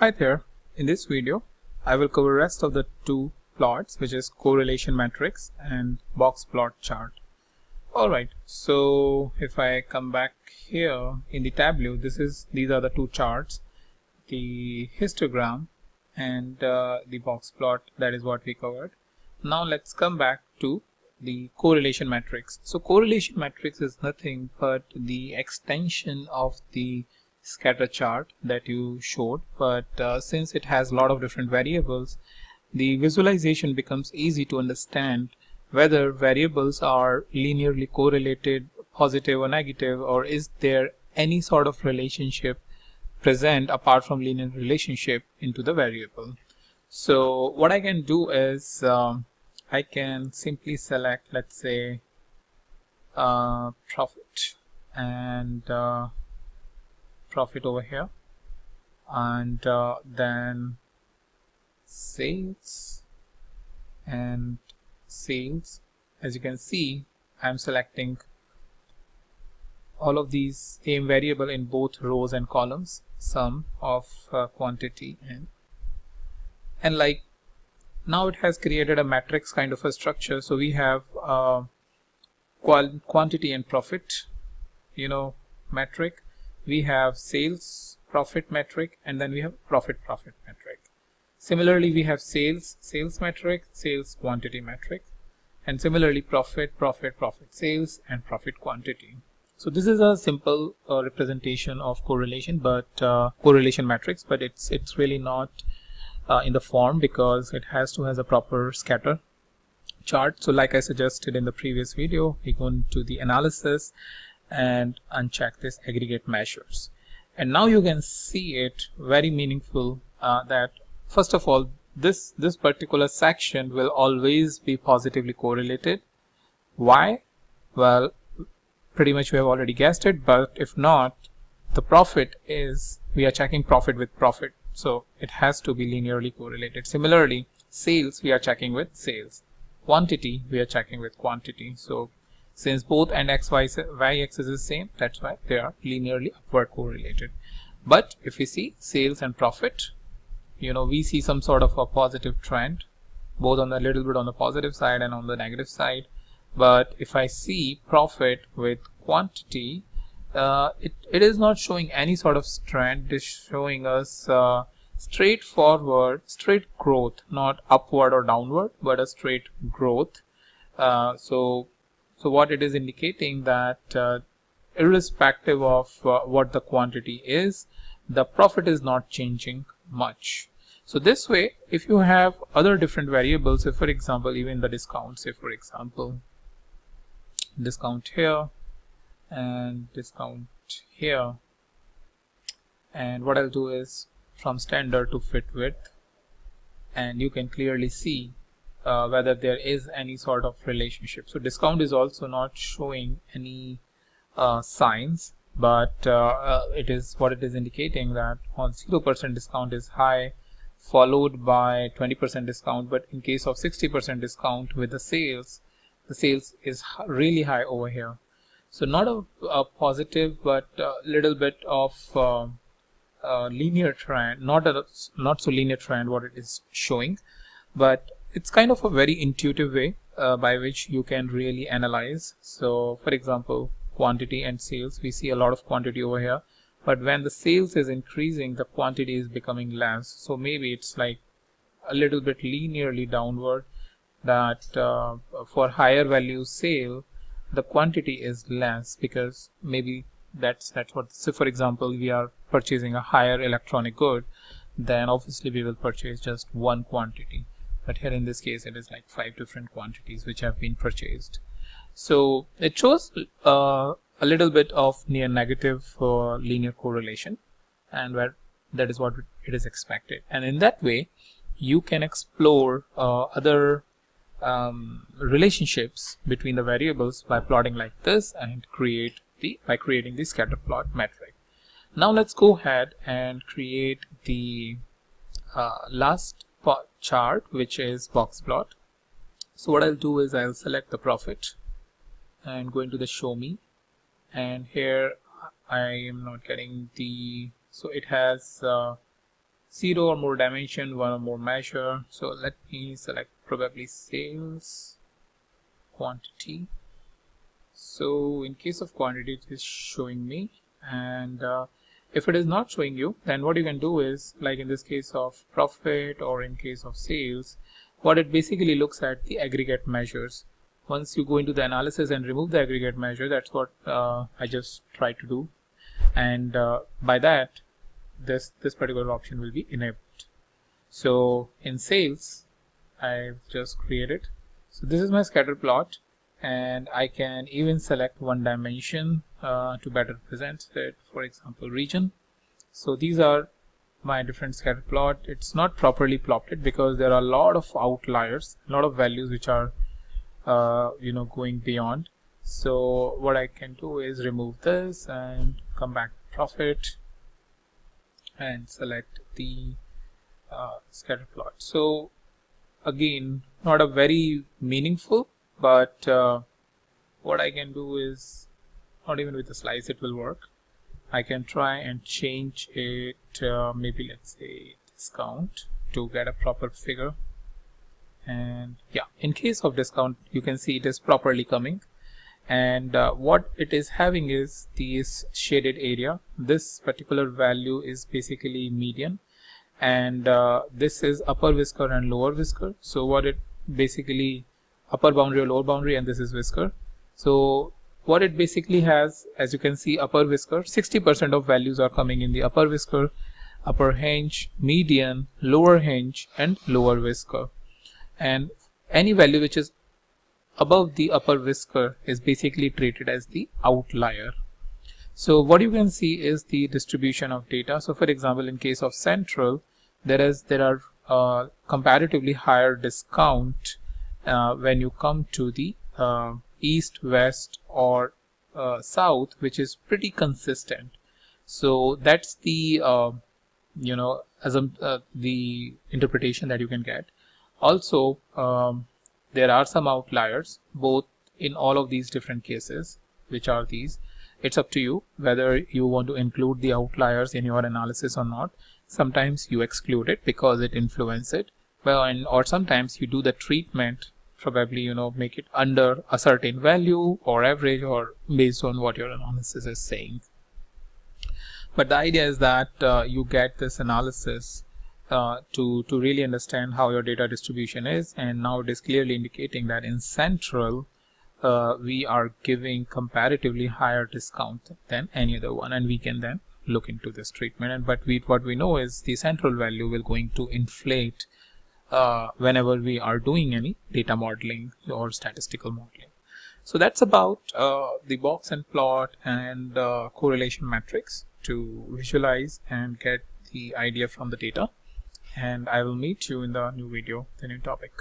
Hi there. In this video, I will cover rest of the two plots, which is correlation matrix and box plot chart. Alright, so if I come back here in the tableau, this is these are the two charts, the histogram and uh, the box plot, that is what we covered. Now let's come back to the correlation matrix. So correlation matrix is nothing but the extension of the scatter chart that you showed but uh, since it has a lot of different variables the visualization becomes easy to understand whether variables are linearly correlated positive or negative or is there any sort of relationship present apart from linear relationship into the variable. So what I can do is um, I can simply select let's say uh, profit and uh, profit over here. And uh, then sales. And sales as you can see I'm selecting all of these same variable in both rows and columns sum of uh, quantity and and like now it has created a matrix kind of a structure. So we have uh, quantity and profit you know metric we have sales profit metric and then we have profit profit metric. Similarly we have sales sales metric sales quantity metric and similarly profit profit profit sales and profit quantity. So this is a simple uh, representation of correlation but uh, correlation matrix but it's it's really not uh, in the form because it has to has a proper scatter chart. So like I suggested in the previous video we go into the analysis and uncheck this aggregate measures. And now you can see it very meaningful uh, that first of all this this particular section will always be positively correlated. Why? Well pretty much we have already guessed it but if not the profit is we are checking profit with profit. So it has to be linearly correlated. Similarly sales we are checking with sales. Quantity we are checking with quantity. So since both and x, y, y axis is same, that's why they are linearly upward correlated. But if we see sales and profit, you know, we see some sort of a positive trend, both on the little bit on the positive side and on the negative side. But if I see profit with quantity, uh, it, it is not showing any sort of trend. It is showing us uh, straightforward, straight growth, not upward or downward, but a straight growth. Uh, so so what it is indicating that uh, irrespective of uh, what the quantity is, the profit is not changing much. So this way, if you have other different variables, say for example, even the discount, say for example, discount here and discount here, and what I'll do is from standard to fit width, and you can clearly see uh, whether there is any sort of relationship. So discount is also not showing any uh, signs, but uh, uh it is what it is indicating that on 0% discount is high, followed by 20% discount. But in case of 60% discount with the sales, the sales is really high over here. So not a, a positive, but a little bit of uh, linear trend, not a not so linear trend what it is showing, but it's kind of a very intuitive way uh, by which you can really analyze. So for example quantity and sales. We see a lot of quantity over here. But when the sales is increasing the quantity is becoming less. So maybe it's like a little bit linearly downward that uh, for higher value sale the quantity is less because maybe that's that's what so for example we are purchasing a higher electronic good then obviously we will purchase just one quantity but here in this case it is like five different quantities which have been purchased. So it shows uh, a little bit of near negative uh, linear correlation and where that is what it is expected. And in that way you can explore uh, other um, relationships between the variables by plotting like this and create the by creating the scatter plot metric. Now let's go ahead and create the uh, last chart which is box plot. So what I'll do is I'll select the profit and go into the show me. And here I am not getting the so it has uh, zero or more dimension one or more measure. So let me select probably sales quantity. So in case of quantity it is showing me. And uh, if it is not showing you then what you can do is like in this case of profit or in case of sales what it basically looks at the aggregate measures. Once you go into the analysis and remove the aggregate measure that's what uh, I just tried to do. And uh, by that this this particular option will be enabled so in sales I've just created. So this is my scatter plot and I can even select one dimension to better present it for example region. So these are my different scatter plot. It's not properly plotted because there are a lot of outliers a lot of values which are uh, you know going beyond. So what I can do is remove this and come back to profit and select the uh, scatter plot. So again not a very meaningful but uh, what I can do is not even with the slice it will work. I can try and change it uh, maybe let's say discount to get a proper figure. And yeah in case of discount you can see it is properly coming. And uh, what it is having is this shaded area. This particular value is basically median. And uh, this is upper whisker and lower whisker. So what it basically upper boundary or lower boundary and this is whisker. So what it basically has as you can see upper whisker 60% of values are coming in the upper whisker upper hinge median lower hinge and lower whisker. And any value which is above the upper whisker is basically treated as the outlier. So what you can see is the distribution of data. So for example in case of central there is there are uh, comparatively higher discount uh, when you come to the uh, east west or uh, south which is pretty consistent. So that's the uh, you know as uh, the interpretation that you can get. Also um, there are some outliers both in all of these different cases which are these. It's up to you whether you want to include the outliers in your analysis or not. Sometimes you exclude it because it influences it well and or sometimes you do the treatment probably you know make it under a certain value or average or based on what your analysis is saying. But the idea is that uh, you get this analysis uh, to to really understand how your data distribution is and now it is clearly indicating that in central uh, we are giving comparatively higher discount than any other one and we can then look into this treatment. And but we what we know is the central value will going to inflate uh, whenever we are doing any data modeling or statistical modeling. So that's about uh, the box and plot and uh, correlation metrics to visualize and get the idea from the data. And I will meet you in the new video, the new topic.